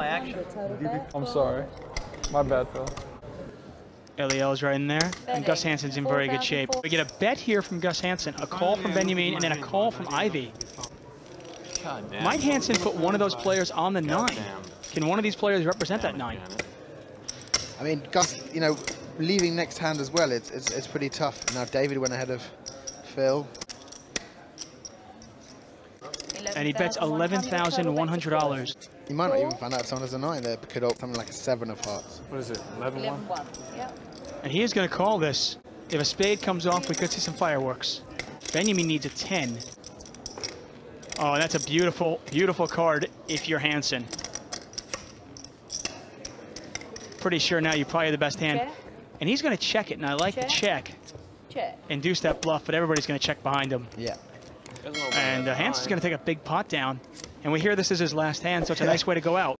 my action. I'm sorry. My bad, Phil. Eliel's right in there. And Gus Hansen's in very good shape. We get a bet here from Gus Hansen, a call from Benyamine, and then a call from Ivey. Might Hansen put one of those players on the nine? Can one of these players represent that nine? I mean, Gus, you know, leaving next hand as well, it's, it's, it's pretty tough. Now David went ahead of Phil. And he bets $11,100. You might not even find out if someone has a nine there. Could open something like a seven of hearts. What is it? 11 1? 11-1. Yeah. And he is going to call this. If a spade comes off, we could see some fireworks. Benyamine needs a 10. Oh, that's a beautiful, beautiful card if you're Hansen. Pretty sure now you're probably have the best hand. Check. And he's going to check it, and I like the Check. check. Check. Induce that bluff, but everybody's going to check behind him. Yeah. And uh, Hansen's going to take a big pot down. And we hear this is his last hand, so it's a nice way to go out.